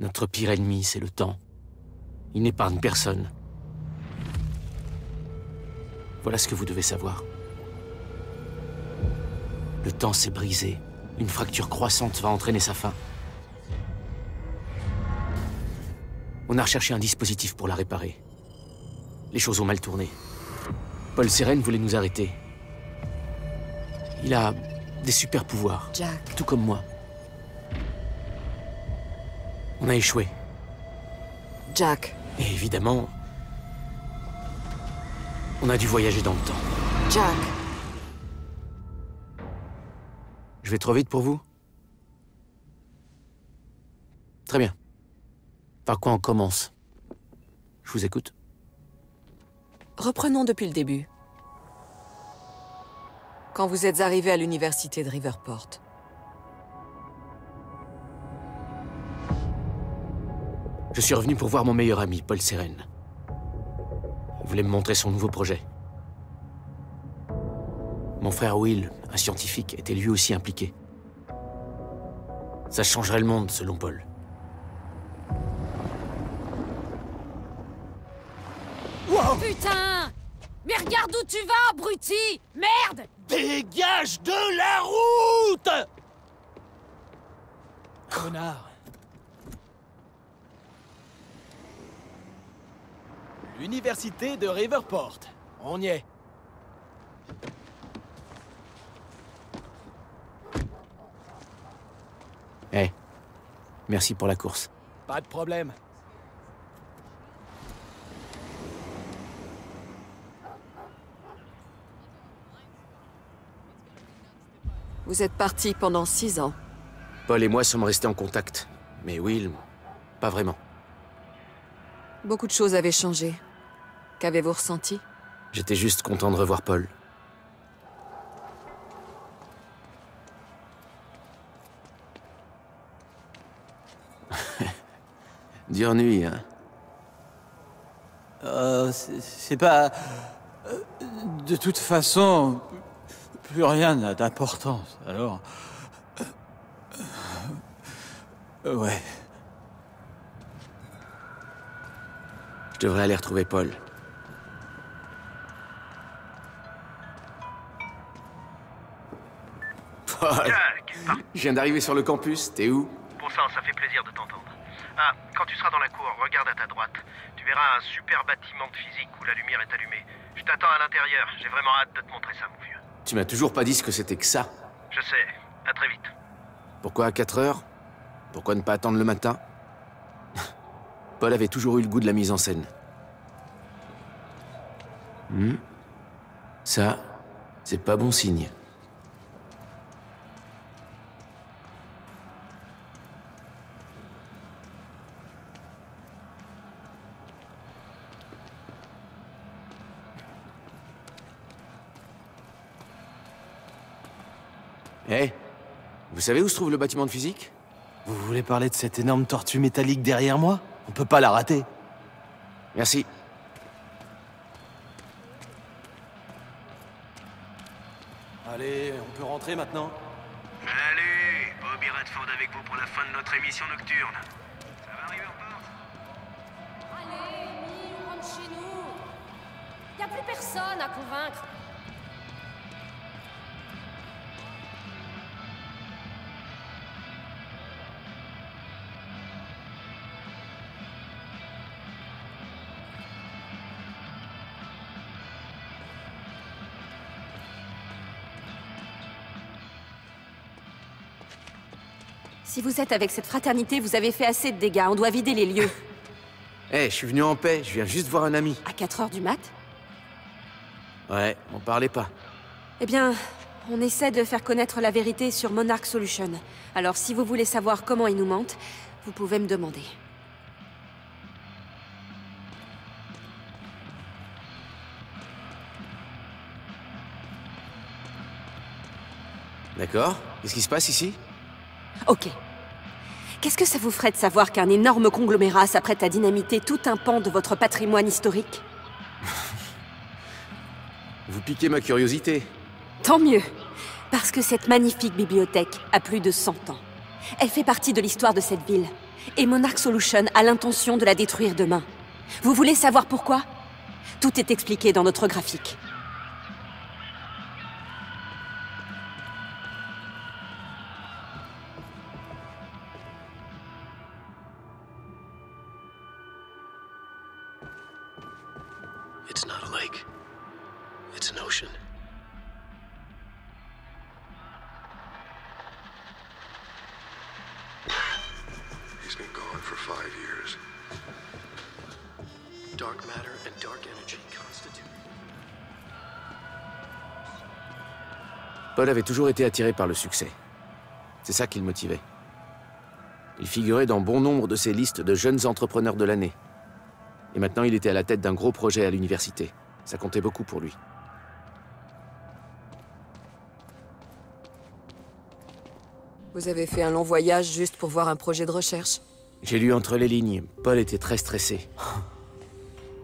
Notre pire ennemi, c'est le temps. Il n'épargne personne. Voilà ce que vous devez savoir. Le temps s'est brisé. Une fracture croissante va entraîner sa fin. On a recherché un dispositif pour la réparer. Les choses ont mal tourné. Paul Seren voulait nous arrêter. Il a des super pouvoirs, Jack, tout comme moi. On a échoué. Jack, Et évidemment, on a dû voyager dans le temps. Jack. Je vais trop vite pour vous? Très bien. Par quoi on commence? Je vous écoute. Reprenons depuis le début. Quand vous êtes arrivé à l'université de Riverport, Je suis revenu pour voir mon meilleur ami, Paul Seren. Il voulait me montrer son nouveau projet. Mon frère Will, un scientifique, était lui aussi impliqué. Ça changerait le monde, selon Paul. Putain Mais regarde où tu vas, abruti Merde Dégage de la route Connard. L'université de Riverport. On y est. Eh, merci pour la course. Pas de problème. vous êtes parti pendant six ans. Paul et moi sommes restés en contact. Mais Will, pas vraiment. Beaucoup de choses avaient changé. Qu'avez-vous ressenti? J'étais juste content de revoir Paul. Dure nuit, hein. Euh, c'est pas... euh, De toute façon, plus rien n'a d'importance, alors... Euh, Ouais. Je devrais aller retrouver Paul. Paul Jack, par- Je viens d'arriver sur le campus, t'es où? Bon sang, ça fait plaisir de t'entendre. Ah, quand tu seras dans la cour, regarde à ta droite. Tu verras un super bâtiment de physique où la lumière est allumée. Je t'attends à l'intérieur. J'ai vraiment hâte de te montrer ça, mon vieux. Tu m'as toujours pas dit ce que c'était que ça. Je sais. À très vite. Pourquoi à 4 heures? Pourquoi ne pas attendre le matin? Paul avait toujours eu le goût de la mise en scène. Hmm? Ça, c'est pas bon signe. Savez où se trouve le bâtiment de physique Vous voulez parler de cette énorme tortue métallique derrière moi On peut pas la rater. Merci. Allez, on peut rentrer maintenant Salut Bobby Redford avec vous pour la fin de notre émission nocturne. Ça va arriver encore Allez, Amy, on rentre chez nous Y a plus personne à convaincre Si vous êtes avec cette fraternité, vous avez fait assez de dégâts. On doit vider les lieux. Eh, je suis venu en paix, je viens juste voir un ami. À 4 heures du mat? Ouais, m'en parlez pas. Eh bien, on essaie de faire connaître la vérité sur Monarch Solution. Alors si vous voulez savoir comment ils nous mentent, vous pouvez me demander. D'accord Qu'est-ce qui se passe ici? Ok. Qu'est-ce que ça vous ferait de savoir qu'un énorme conglomérat s'apprête à dynamiter tout un pan de votre patrimoine historique Vous piquez ma curiosité. Tant mieux. Parce que cette magnifique bibliothèque a plus de 100 ans. Elle fait partie de l'histoire de cette ville. Et Monarch Solution a l'intention de la détruire demain. Vous voulez savoir pourquoi? Tout est expliqué dans notre graphique. Paul avait toujours été attiré par le succès. C'est ça qui le motivait. Il figurait dans bon nombre de ces listes de jeunes entrepreneurs de l'année. Et maintenant, il était à la tête d'un gros projet à l'université. Ça comptait beaucoup pour lui. Vous avez fait un long voyage juste pour voir un projet de recherche J'ai lu entre les lignes. Paul était très stressé.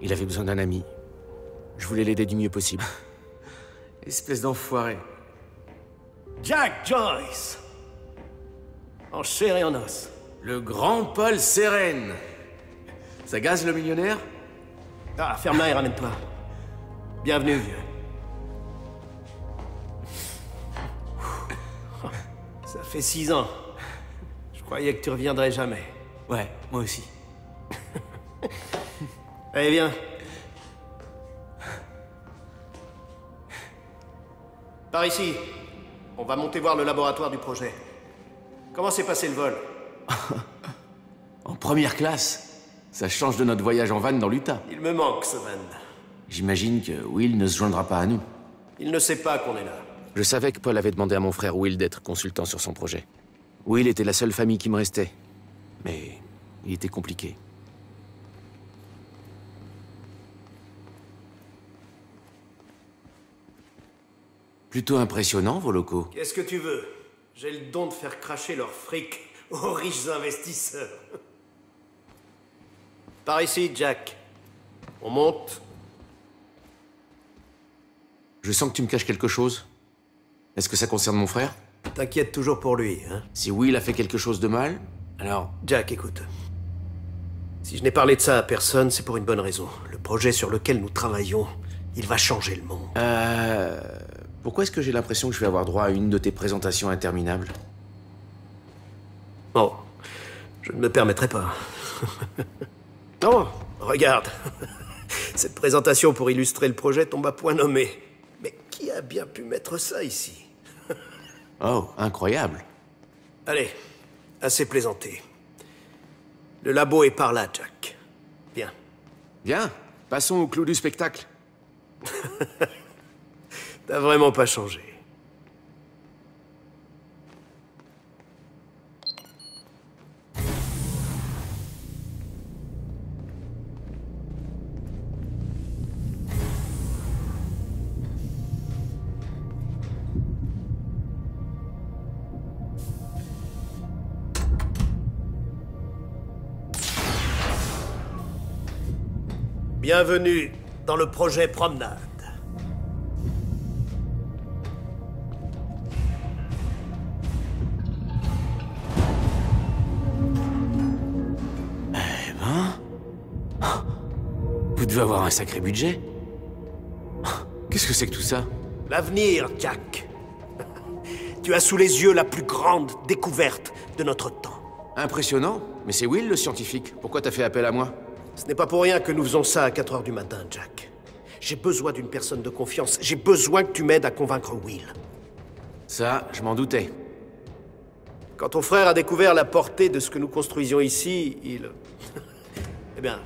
Il avait besoin d'un ami. Je voulais l'aider du mieux possible. Espèce d'enfoiré. Jack Joyce En chair et en os. Le grand Paul Seren. Ça gaze le millionnaire? Ah, ferme-la et ramène-toi. Bienvenue, vieux. Ça fait six ans. Je croyais que tu reviendrais jamais. Ouais, moi aussi. Allez, viens. Par ici. On va monter voir le laboratoire du projet. Comment s'est passé le vol En première classe. Ça change de notre voyage en van dans l'Utah. Il me manque, ce van. J'imagine que Will ne se joindra pas à nous. Il ne sait pas qu'on est là. Je savais que Paul avait demandé à mon frère Will d'être consultant sur son projet. Will était la seule famille qui me restait. Mais il était compliqué. Plutôt impressionnant, vos locaux. Qu'est-ce que tu veux? J'ai le don de faire cracher leur fric aux riches investisseurs. Par ici, Jack. On monte. Je sens que tu me caches quelque chose. Est-ce que ça concerne mon frère? T'inquiète toujours pour lui, hein Si Will a fait quelque chose de mal, alors Jack, écoute. Si je n'ai parlé de ça à personne, c'est pour une bonne raison. Le projet sur lequel nous travaillons, il va changer le monde. Euh... Pourquoi est-ce que j'ai l'impression que je vais avoir droit à une de tes présentations interminables? Oh, je ne me permettrai pas. oh, regarde. Cette présentation pour illustrer le projet tombe à point nommé. Mais qui a bien pu mettre ça ici? Oh, incroyable. Allez, assez plaisanté. Le labo est par là, Jack. Viens. Bien, passons au clou du spectacle. T'as vraiment pas changé. Bienvenue dans le projet Promenade. Vous devez avoir un sacré budget. Qu'est-ce que c'est que tout ça L'avenir, Jack. Tu as sous les yeux la plus grande découverte de notre temps. Impressionnant. Mais c'est Will, le scientifique. Pourquoi t'as fait appel à moi Ce n'est pas pour rien que nous faisons ça à 4 heures du matin, Jack. J'ai besoin d'une personne de confiance. J'ai besoin que tu m'aides à convaincre Will. Ça, je m'en doutais. Quand ton frère a découvert la portée de ce que nous construisions ici, il... eh bien,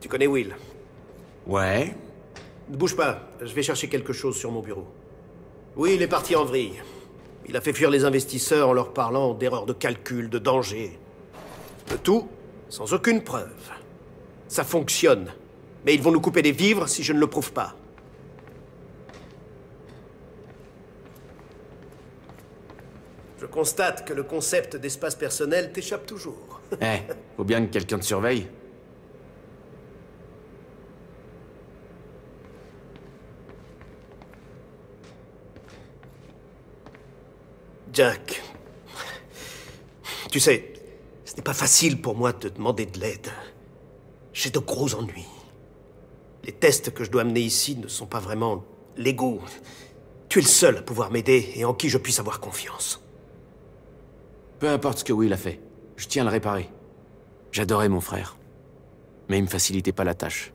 tu connais Will. Ouais. Ne bouge pas, je vais chercher quelque chose sur mon bureau. Oui, il est parti en vrille. Il a fait fuir les investisseurs en leur parlant d'erreurs de calcul, de danger. Le tout sans aucune preuve. Ça fonctionne. Mais ils vont nous couper des vivres si je ne le prouve pas. Je constate que le concept d'espace personnel t'échappe toujours. Eh, faut bien que quelqu'un te surveille. Jack. Tu sais, ce n'est pas facile pour moi de te demander de l'aide. J'ai de gros ennuis. Les tests que je dois amener ici ne sont pas vraiment légaux. Tu es le seul à pouvoir m'aider et en qui je puisse avoir confiance. Peu importe ce que Will a fait, je tiens à le réparer. J'adorais mon frère. Mais il me facilitait pas la tâche.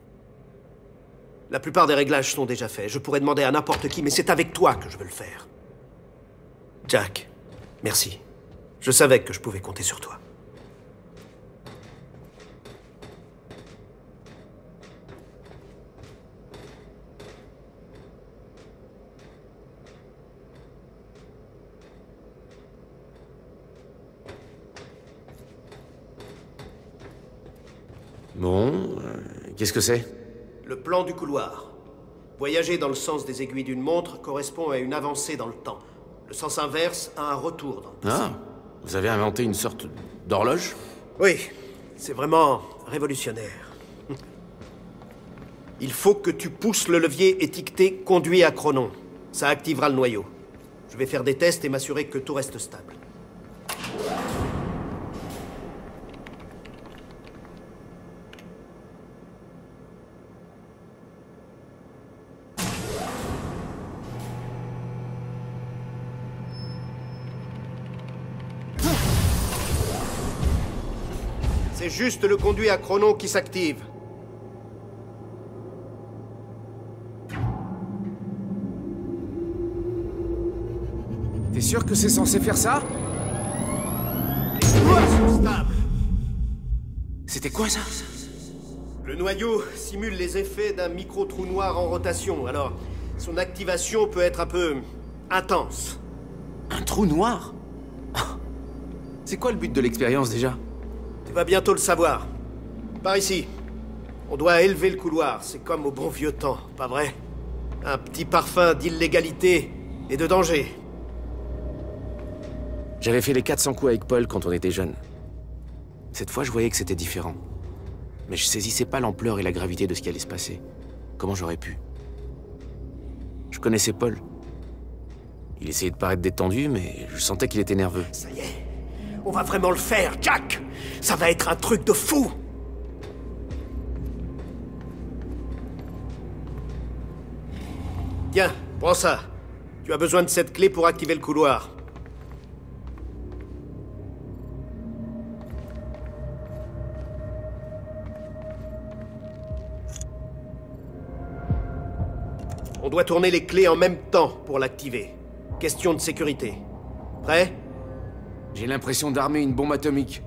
La plupart des réglages sont déjà faits. Je pourrais demander à n'importe qui, mais c'est avec toi que je veux le faire. Jack, merci. Je savais que je pouvais compter sur toi. Bon, euh, qu'est-ce que c'est? Le plan du couloir. Voyager dans le sens des aiguilles d'une montre correspond à une avancée dans le temps. Le sens inverse à un retour dans le temps. Ah, vous avez inventé une sorte d'horloge? Oui, c'est vraiment révolutionnaire. Il faut que tu pousses le levier étiqueté conduit à chronon. Ça activera le noyau. Je vais faire des tests et m'assurer que tout reste stable. Juste le conduit à chronon qui s'active. T'es sûr que c'est censé faire ça? C'était quoi ça? Le noyau simule les effets d'un micro-trou noir en rotation, alors son activation peut être un peu intense. Un trou noir? C'est quoi le but de l'expérience déjà? Tu vas bientôt le savoir. Par ici. On doit élever le couloir, c'est comme au bon vieux temps, pas vrai? Un petit parfum d'illégalité et de danger. J'avais fait les 400 coups avec Paul quand on était jeunes. Cette fois, je voyais que c'était différent. Mais je saisissais pas l'ampleur et la gravité de ce qui allait se passer. Comment j'aurais pu? Je connaissais Paul. Il essayait de paraître détendu, mais je sentais qu'il était nerveux. Ça y est, on va vraiment le faire, Jack Ça va être un truc de fou Tiens, prends ça. Tu as besoin de cette clé pour activer le couloir. On doit tourner les clés en même temps pour l'activer. Question de sécurité. Prêt? J'ai l'impression d'armer une bombe atomique.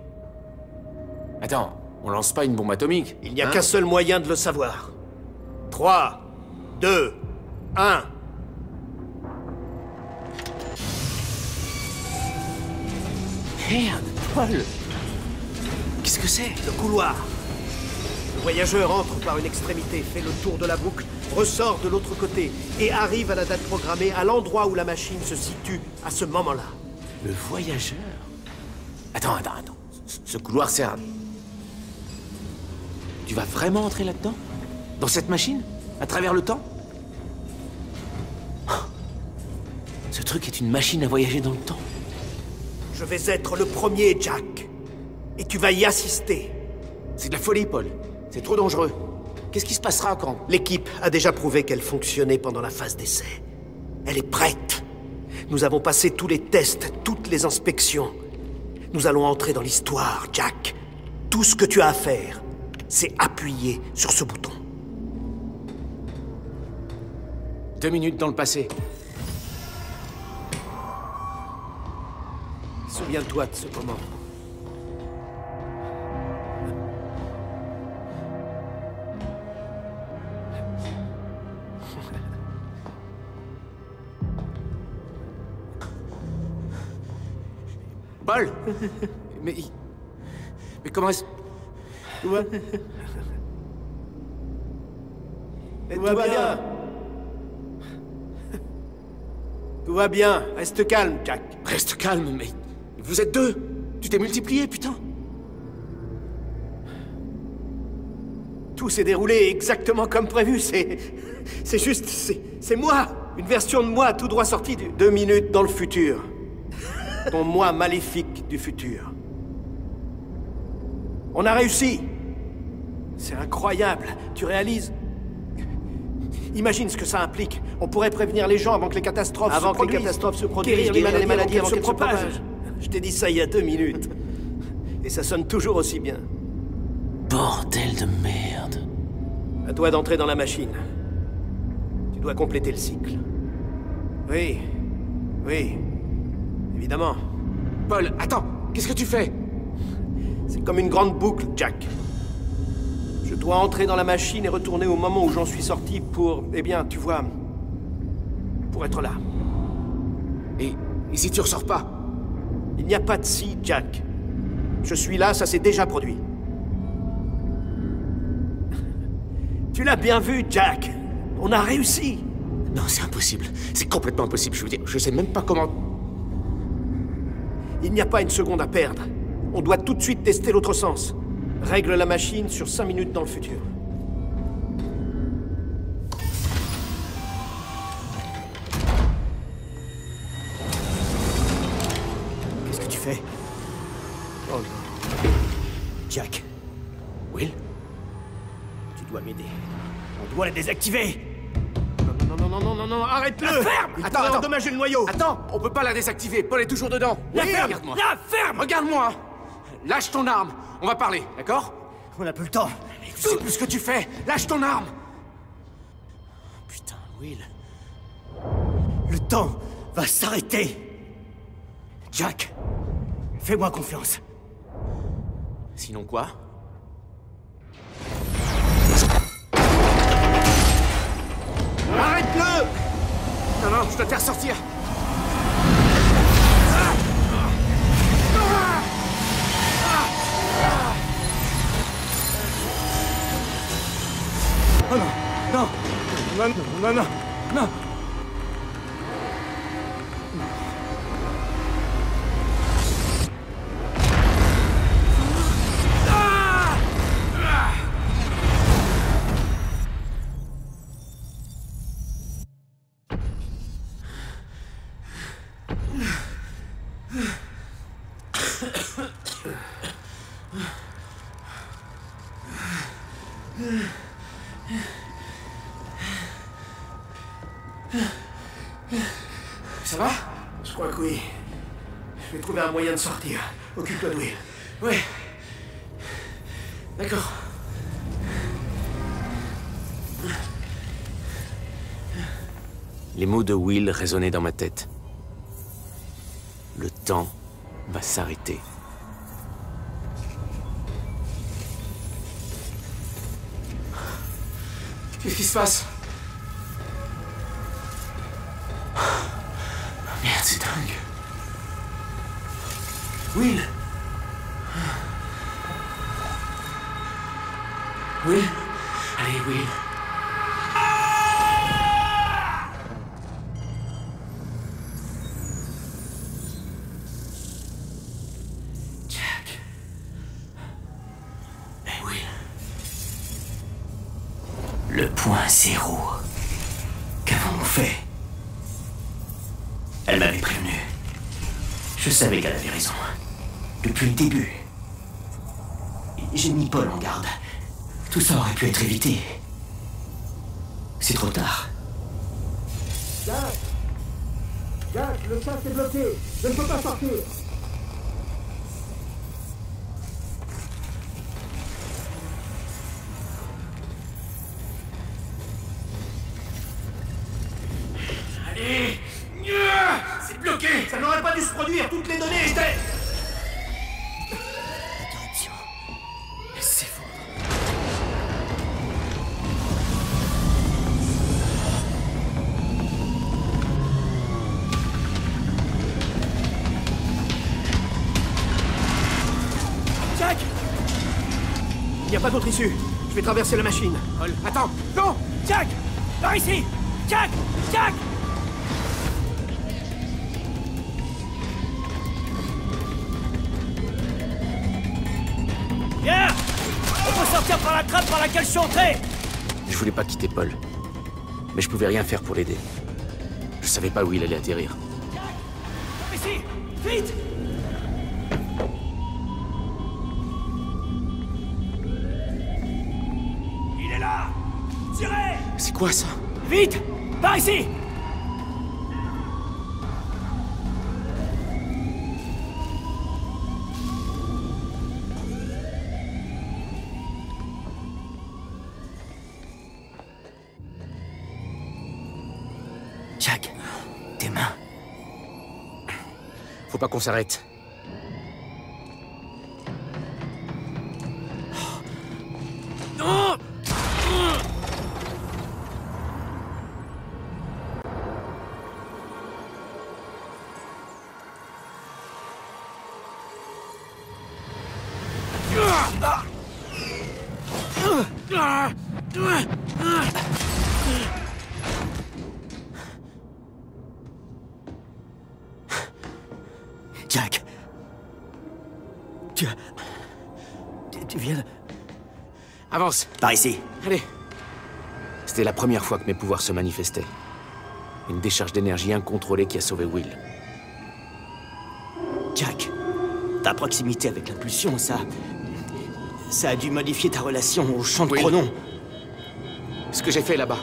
Attends, on lance pas une bombe atomique Il n'y a hein qu'un seul moyen de le savoir. 3, 2, 1. Merde, Paul Qu'est-ce que c'est? Le couloir. Le voyageur entre par une extrémité, fait le tour de la boucle, ressort de l'autre côté et arrive à la date programmée à l'endroit où la machine se situe à ce moment-là. Le voyageur Attends, attends, attends. Ce- Ce couloir sert à... Tu vas vraiment entrer là-dedans? Dans cette machine? À travers le temps? Ah. Ce truc est une machine à voyager dans le temps. Je vais être le premier, Jack. Et tu vas y assister. C'est de la folie, Paul. C'est trop dangereux. Qu'est-ce qui se passera quand L'équipe a déjà prouvé qu'elle fonctionnait pendant la phase d'essai. Elle est prête. Nous avons passé tous les tests, toutes les inspections. Nous allons entrer dans l'histoire, Jack. Tout ce que tu as à faire, c'est appuyer sur ce bouton. Deux minutes dans le passé. Souviens-toi de ce moment. Paul Mais... Mais comment est-ce... Tout va, tout va bien. Tout va bien. Reste calme, Jack. Reste calme, mais... Vous êtes deux Tu t'es multiplié, putain Tout s'est déroulé exactement comme prévu. C'est. C'est juste. C'est c'est moi Une version de moi tout droit sortie de deux minutes dans le futur. Ton moi maléfique du futur. On a réussi C'est incroyable, tu réalises? Imagine ce que ça implique. On pourrait prévenir les gens avant que les catastrophes Avant se que les produisent. catastrophes se produisent, Guérir les guérir les maladies, avant se qu'elles se propagent. propagent. Je t'ai dit ça il y a deux minutes. Et ça sonne toujours aussi bien. Bordel de merde. À toi d'entrer dans la machine. Tu dois compléter le cycle. Oui. Oui. Évidemment. Paul, attends Qu'est-ce que tu fais? C'est comme une grande boucle, Jack. Je dois entrer dans la machine et retourner au moment où j'en suis sorti pour... Eh bien, tu vois... Pour être là. et, et si tu ressors pas? Il n'y a pas de si, Jack. Je suis là, ça s'est déjà produit. Tu l'as bien vu, Jack. On a réussi. Non, c'est impossible. C'est complètement impossible. Je veux dire, je sais même pas comment... Il n'y a pas une seconde à perdre. On doit tout de suite tester l'autre sens. Règle la machine sur cinq minutes dans le futur. Qu'est-ce que tu fais? Oh non. Jack? Will? Tu dois m'aider. On doit la désactiver. Non, non, arrête-le Ferme Il Attends, endommager le noyau Attends On peut pas la désactiver. Paul est toujours dedans. La Oui, ferme Regarde-moi. La ferme Regarde-moi Lâche ton arme. On va parler, d'accord On n'a plus le temps. Tu sais plus ce que tu fais. Lâche ton arme Putain, Will. Le temps va s'arrêter. Jack, fais-moi confiance. Sinon quoi? Arrête-le Non, non, je dois te faire sortir. Oh non Non Non, non, non, non de sortir. Occupe-toi de Will. Ouais. D'accord. Les mots de Will résonnaient dans ma tête. Le temps va s'arrêter. Qu'est-ce qui se passe? Savais qu'elle avait raison. Depuis le début. J'ai mis Paul en garde. Tout ça aurait pu être évité. C'est trop tard. Jack Jack, le casque est bloqué. Je ne peux pas sortir. Il n'y a pas d'autre issue. Je vais traverser la machine. Paul, attends. Non. Jack. Par ici. Jack. Jack. Viens. On peut sortir par la trappe par laquelle je suis entré Je voulais pas quitter Paul. Mais je pouvais rien faire pour l'aider. Je savais pas où il allait atterrir. Par ici. Vite C'est quoi ça? Vite Par ici Jack, tes mains. Faut pas qu'on s'arrête. Tu, viens de... Avance Par ici. Allez C'était la première fois que mes pouvoirs se manifestaient. Une décharge d'énergie incontrôlée qui a sauvé Will. Jack, ta proximité avec l'impulsion, ça... Ça a dû modifier ta relation au champ de Oui. chronon. Ce que j'ai fait là-bas.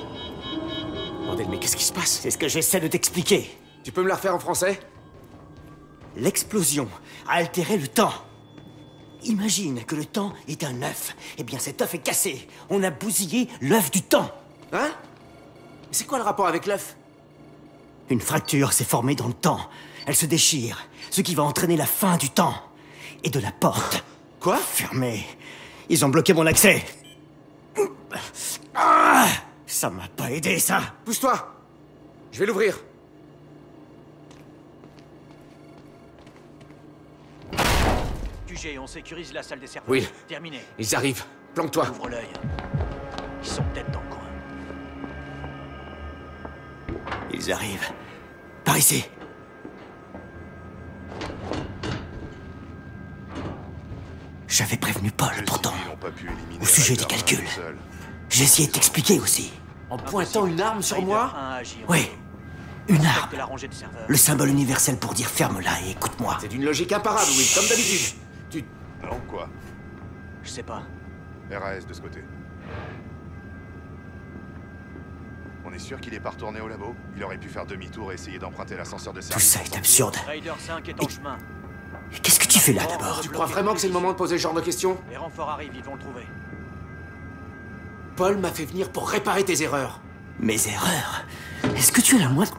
Bordel, mais qu'est-ce qui se passe? C'est ce que j'essaie de t'expliquer. Tu peux me la refaire en français? L'explosion a altéré le temps. Imagine que le temps est un œuf. Eh bien, cet œuf est cassé. On a bousillé l'œuf du temps. Hein? C'est quoi le rapport avec l'œuf? Une fracture s'est formée dans le temps. Elle se déchire, ce qui va entraîner la fin du temps. Et de la porte. Quoi? Fermée. Ils ont bloqué mon accès. Ah ça m'a pas aidé, ça. Pousse-toi Je vais l'ouvrir. QG, on sécurise la salle des serveurs. Oui. Terminé. Ils arrivent. Planque-toi. Ouvre l'œil. Ils sont peut-être dans le coin. Ils arrivent. Par ici. J'avais prévenu Paul, pourtant. Ils n'ont pas pu éliminer Au sujet des calculs. J'ai essayé de t'expliquer aussi. En pointant une arme sur moi Oui. Une arme. Le symbole universel pour dire ferme-la et écoute-moi. C'est d'une logique imparable, Will, comme d'habitude. Tu... Non, quoi? Je sais pas. RAS de ce côté. On est sûr qu'il est pas retourné au labo? Il aurait pu faire demi-tour et essayer d'emprunter l'ascenseur de Tout service. ça est absurde. Raider 5 est en chemin. Qu'est-ce que tu fais là d'abord? Tu crois vraiment que c'est le moment de poser ce genre de questions? Les renforts arrivent, ils vont le trouver. Paul m'a fait venir pour réparer tes erreurs. Mes erreurs? Est-ce que tu as la moindre...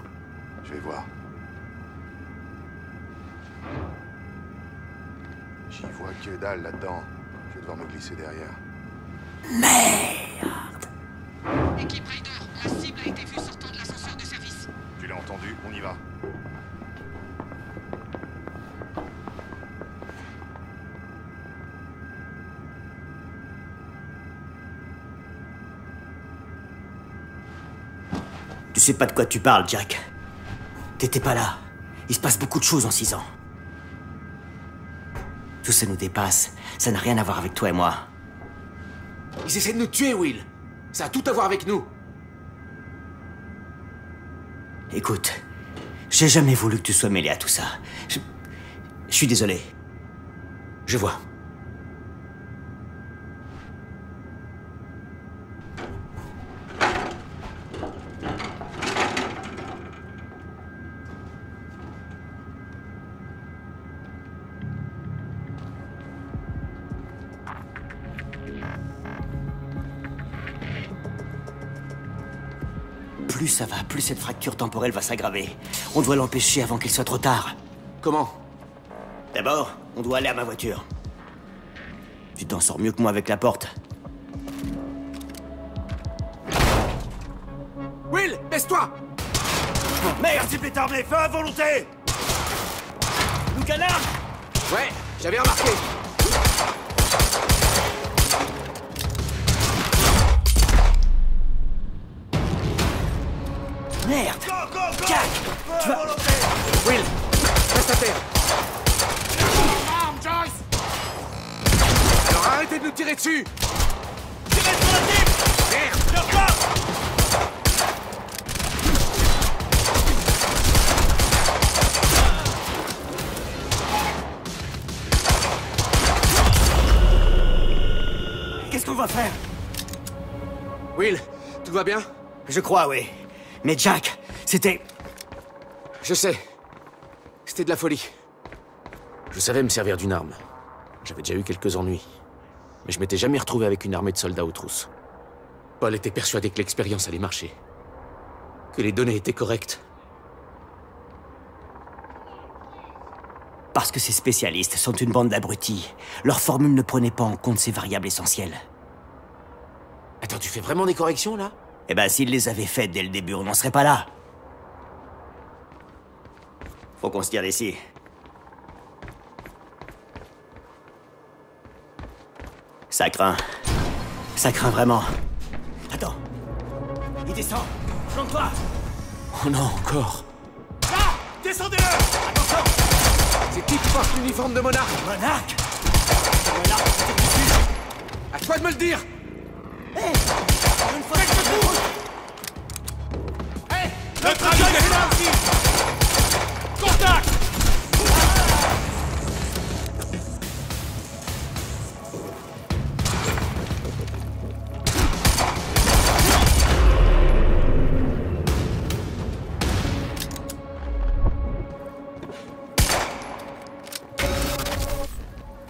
Je vais voir. Que dalle là-dedans. Je vais devoir me glisser derrière. Équipe Raider, la cible a été vue sortant de l'ascenseur de service. Tu l'as entendu On y va. Tu sais pas de quoi tu parles, Jack. T'étais pas là. Il se passe beaucoup de choses en six ans. Tout ça nous dépasse. Ça n'a rien à voir avec toi et moi. Ils essaient de nous tuer, Will. Ça a tout à voir avec nous. Écoute, j'ai jamais voulu que tu sois mêlé à tout ça. Je... Je suis désolé. Je vois. Plus ça va, plus cette fracture temporelle va s'aggraver. On doit l'empêcher avant qu'il soit trop tard. Comment? D'abord, on doit aller à ma voiture. Tu t'en sors mieux que moi avec la porte. Will, baisse-toi Merde, c'est pétard, feu à volonté Nous canard Ouais, j'avais remarqué. Merde. Jack Tu vas... Will, reste à terre. Alors arrêtez de nous tirer dessus. Qu'est-ce qu'on va faire? Will, tout va bien? Je crois, oui. Mais Jack, c'était... Je sais. C'était de la folie. Je savais me servir d'une arme. J'avais déjà eu quelques ennuis. Mais je m'étais jamais retrouvé avec une armée de soldats aux trousses. Paul était persuadé que l'expérience allait marcher. Que les données étaient correctes. Parce que ces spécialistes sont une bande d'abrutis. Leur formule ne prenait pas en compte ces variables essentielles. Attends, tu fais vraiment des corrections, là? Eh ben, s'ils les avaient faites dès le début, on n'en serait pas là. Faut qu'on se tire d'ici. Ça craint. Ça craint vraiment. Attends. Il descend. Flanque-toi. Oh non, encore. Là Descendez-le Attention C'est qui qui porte l'uniforme de monarque? Monarque? Monarque, c'est À toi de me le dire Hé hey Une fois hey Le dragon est là aussi Contact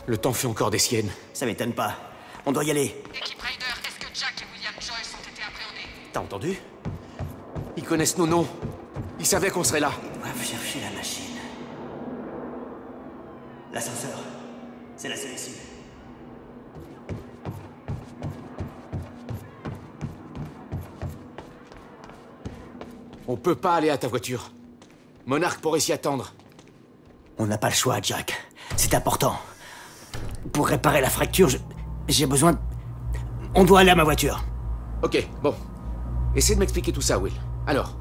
Le temps fait encore des siennes. Ça m'étonne pas. On doit y aller. T'as entendu? Ils connaissent nos noms. Ils savaient qu'on serait là. On va chercher la machine. L'ascenseur. C'est la seule issue. On peut pas aller à ta voiture. Monarque pourrait s'y attendre. On n'a pas le choix, Jack. C'est important. Pour réparer la fracture, j'ai besoin... de- On doit aller à ma voiture. Ok, bon. Essaie de m'expliquer tout ça, Will. Alors,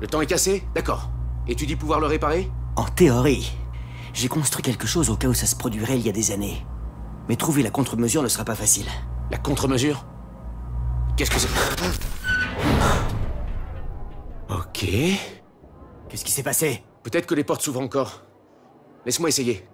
le temps est cassé D'accord. Et tu dis pouvoir le réparer? En théorie, j'ai construit quelque chose au cas où ça se produirait il y a des années. Mais trouver la contre-mesure ne sera pas facile. La contre-mesure? Qu'est-ce que c'est? Ok. Qu'est-ce qui s'est passé? Peut-être que les portes s'ouvrent encore. Laisse-moi essayer.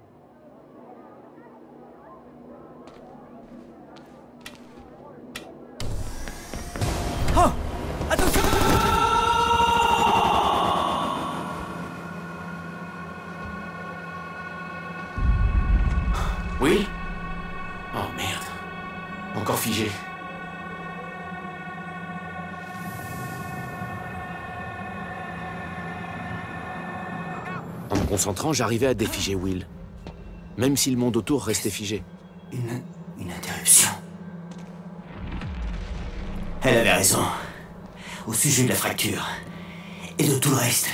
Concentrant, j'arrivais à défiger Will. Même si le monde autour restait figé. Une... une interruption. Elle avait raison. Au sujet de la fracture. Et de tout le reste.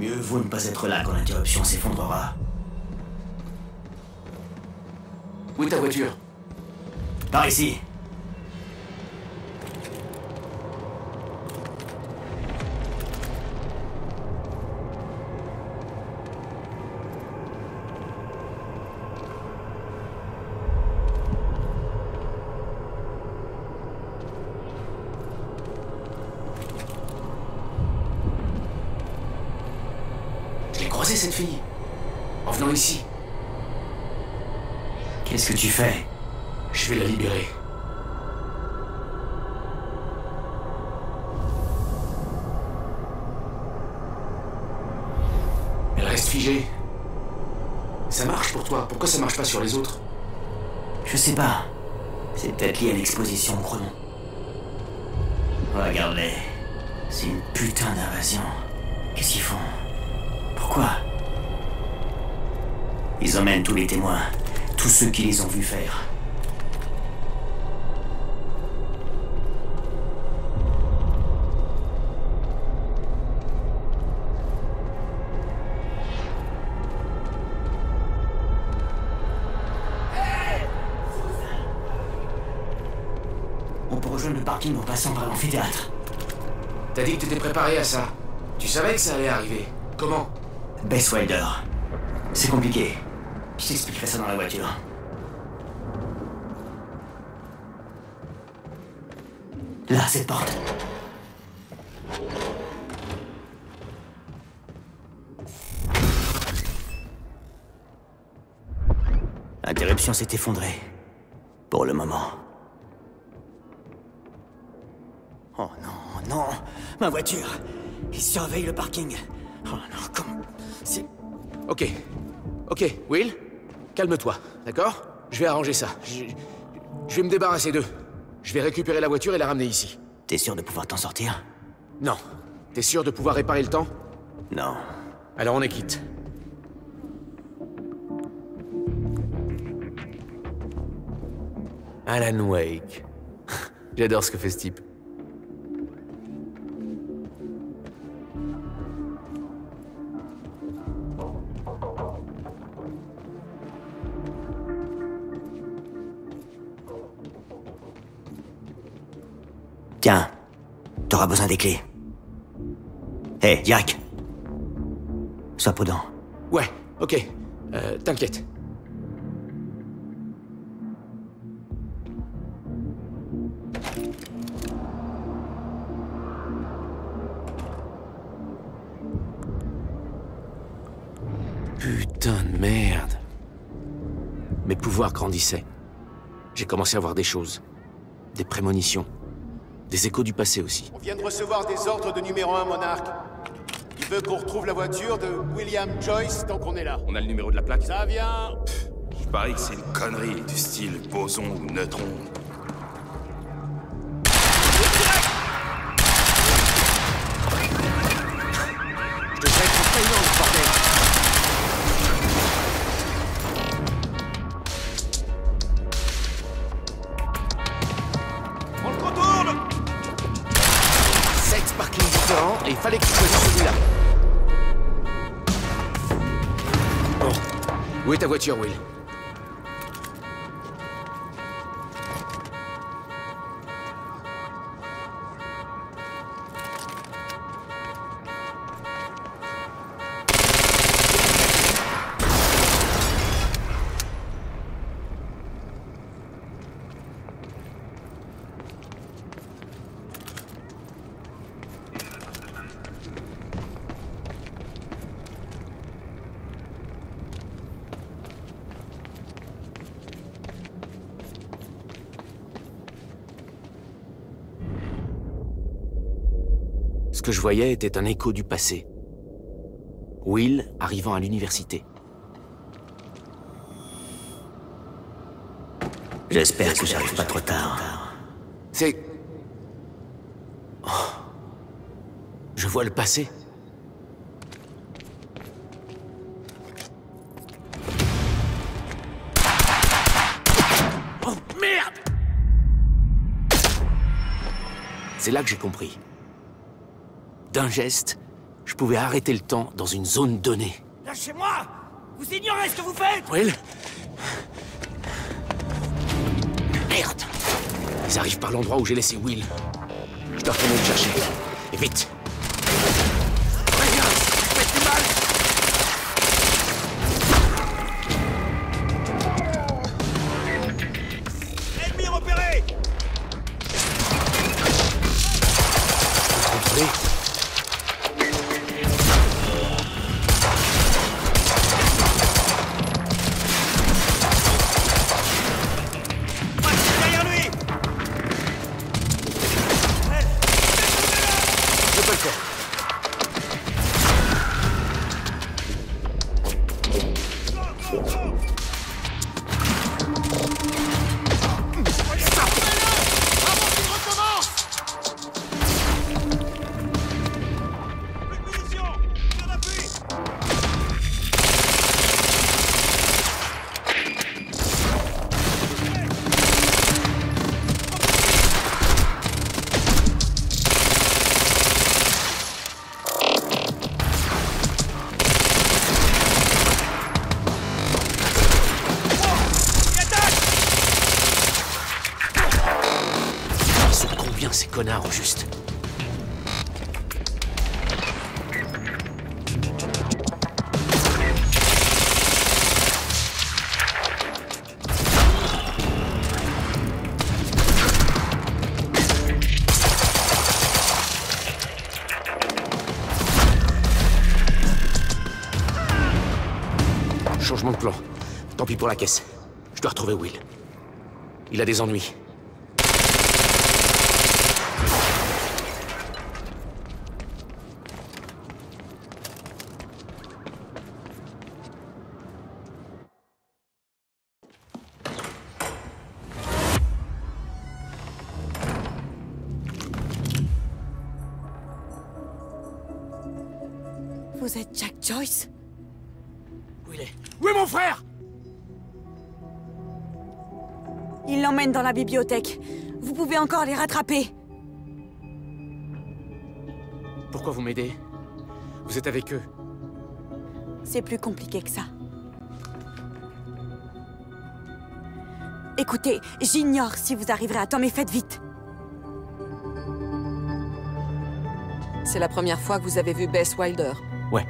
Mieux vaut ne pas être là quand l'interruption s'effondrera. Où est ta voiture? Par ici. L'exposition chronon. Regarde-les. C'est une putain d'invasion. Qu'est-ce qu'ils font? Pourquoi? Ils emmènent tous les témoins. Tous ceux qui les ont vus faire. l'amphithéâtre. T'as dit que t'étais préparé à ça. Tu savais que ça allait arriver. Comment? Bess Wilder. C'est compliqué. Je ça dans la voiture. Là, cette porte. L'interruption s'est effondrée. Pour le moment. Oh non, non Ma voiture Il surveille le parking Oh non, comment... C'est... Ok. Ok, Will, calme-toi, d'accord? Je vais arranger ça. Je... je vais me débarrasser d'eux. Je vais récupérer la voiture et la ramener ici. T'es sûr de pouvoir t'en sortir? Non. T'es sûr de pouvoir réparer le temps? Non. Alors on est quitte. Alan Wake. J'adore ce que fait ce type. T'auras besoin des clés. Hé, Jack Sois prudent. Ouais, ok. Euh, T'inquiète. Putain de merde. Mes pouvoirs grandissaient. J'ai commencé à voir des choses. Des prémonitions. Des échos du passé aussi. On vient de recevoir des ordres de numéro 1 monarque. Il veut qu'on retrouve la voiture de William Joyce tant qu'on est là. On a le numéro de la plaque Ça vient Je parie que c'est une connerie du style boson ou neutron. Où est ta que je voyais était un écho du passé. Will arrivant à l'université. J'espère que j'arrive pas trop tard. C'est... Oh. Je vois le passé. Oh merde C'est là que j'ai compris. D'un geste, je pouvais arrêter le temps dans une zone donnée. Lâchez-moi Vous ignorez ce que vous faites Will Merde Ils arrivent par l'endroit où j'ai laissé Will. Je dois retourner le chercher. Et vite pour la caisse. Je dois retrouver Will. Il a des ennuis. Bibliothèque. Vous pouvez encore les rattraper. Pourquoi vous m'aidez? Vous êtes avec eux. C'est plus compliqué que ça. Écoutez, j'ignore si vous arriverez à temps, mais faites vite. C'est la première fois que vous avez vu Bess Wilder. Ouais.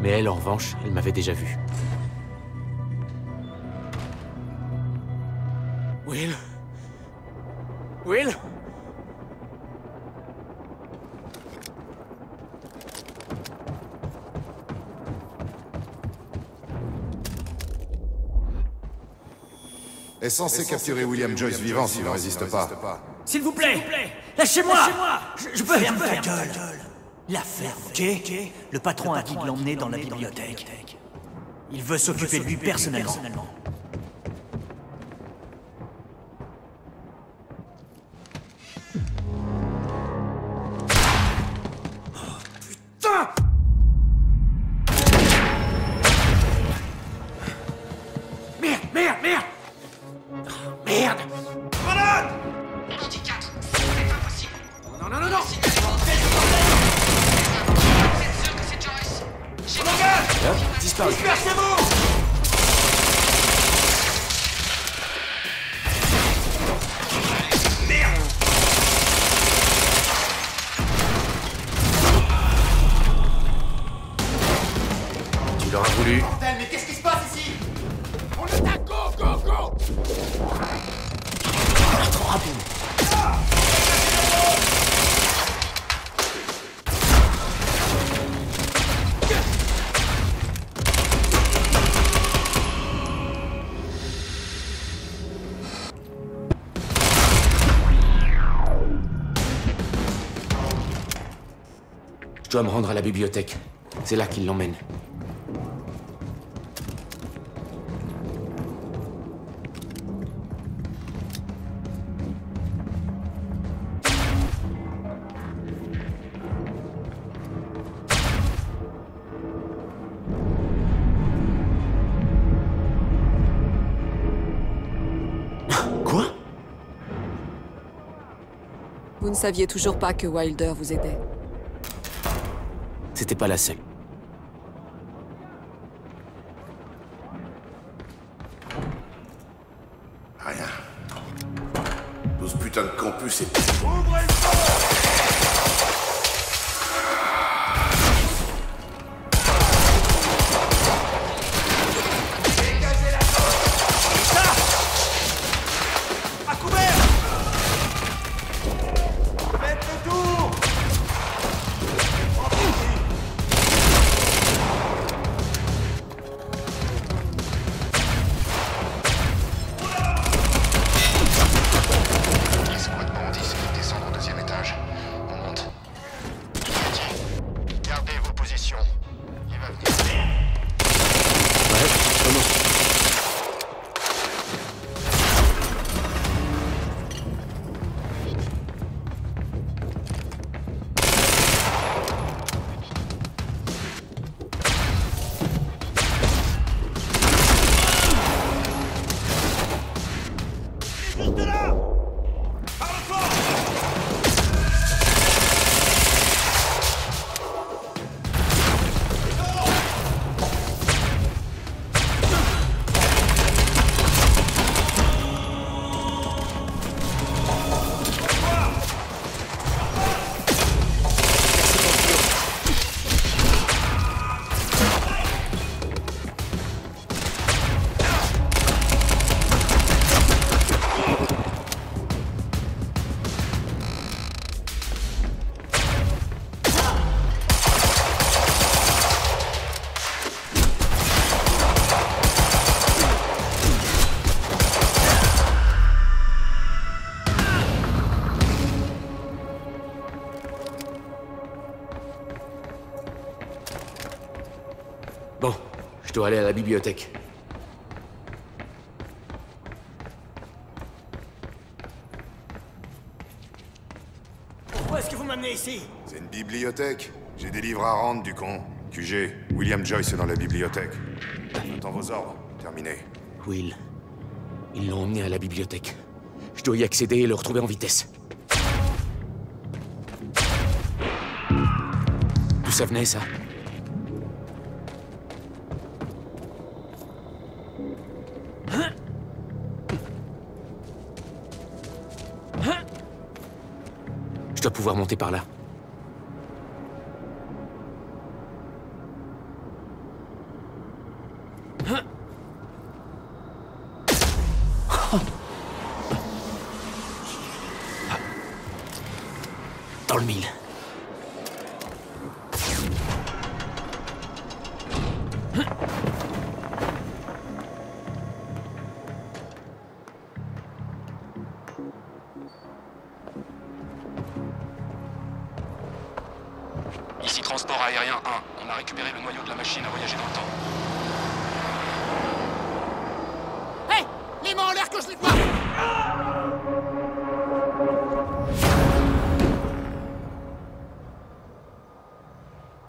Mais elle, en revanche, elle m'avait déjà vu. Censé capturer William Joyce vivant s'il ne résiste pas. S'il vous plaît Lâchez-moi je, je peux Ferme ta gueule La ferme, ok Le patron a dit de l'emmener dans la bibliothèque. Il veut s'occuper de lui personnellement. Voulu. Bordel, mais qu'est-ce qui se passe ici? On attaque Go, go, go Trop rapide Je dois me rendre à la bibliothèque. C'est là qu'il l'emmène. Saviez toujours pas que Wilder vous aidait. C'était pas la seule. Je dois aller à la bibliothèque. Pourquoi est-ce que vous m'amenez ici? C'est une bibliothèque. J'ai des livres à rendre, du con. QG, William Joyce est dans la bibliothèque. J'attends vos ordres. Terminé. Will. Ils l'ont emmené à la bibliothèque. Je dois y accéder et le retrouver en vitesse. D'où ça venait, ça? Pouvoir monter par là.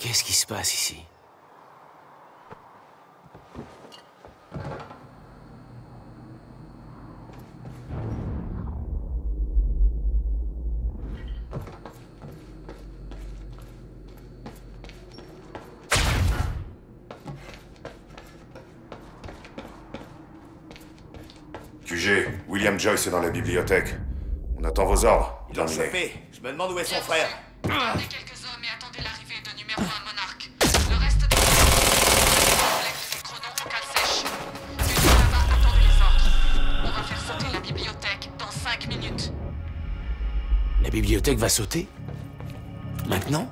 Qu'est-ce qui se passe ici? QG, William Joyce est dans la bibliothèque. On attend vos ordres. L'ont Terminé. chopé. Je me demande où est son frère. Bibliothèque va sauter Maintenant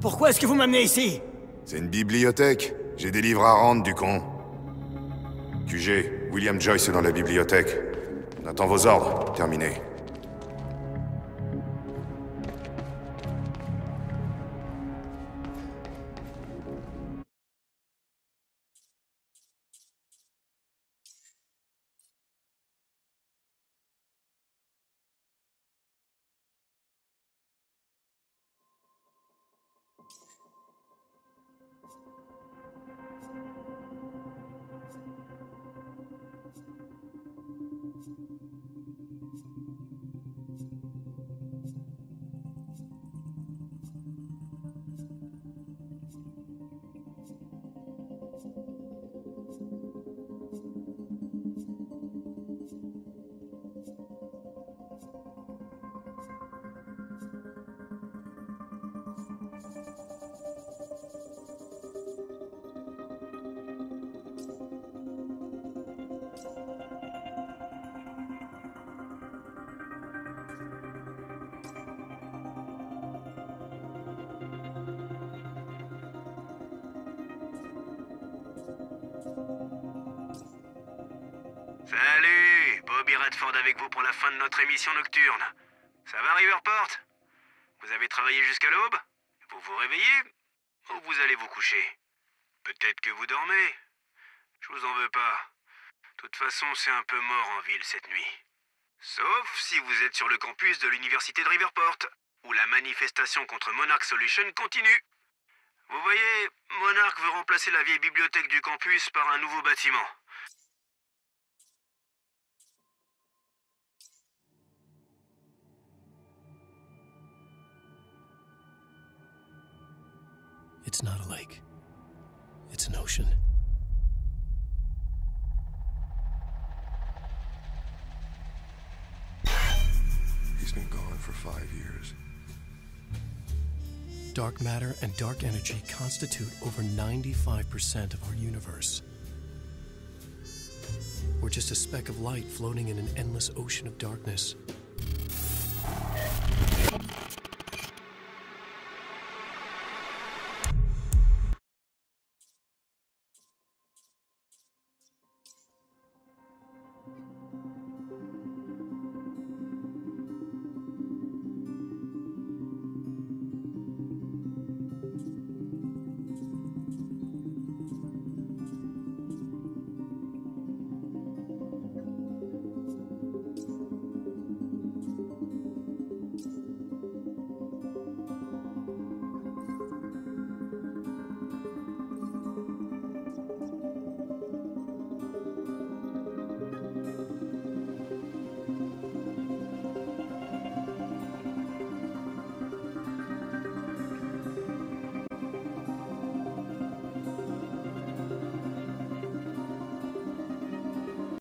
Pourquoi est-ce que vous m'amenez ici? C'est une bibliothèque. J'ai des livres à rendre, du con. William Joyce est dans la bibliothèque. On attend vos ordres. Terminé. Radford avec vous pour la fin de notre émission nocturne. Ça va Riverport? Vous avez travaillé jusqu'à l'aube? Vous vous réveillez? Ou vous allez vous coucher? Peut-être que vous dormez Je vous en veux pas. De toute façon, c'est un peu mort en ville cette nuit. Sauf si vous êtes sur le campus de l'université de Riverport, où la manifestation contre Monarch Solution continue. Vous voyez, Monarch veut remplacer la vieille bibliothèque du campus par un nouveau bâtiment. It's not a lake. It's an ocean. He's been gone for five years. Dark matter and dark energy constitute over 95% of our universe. We're just a speck of light floating in an endless ocean of darkness.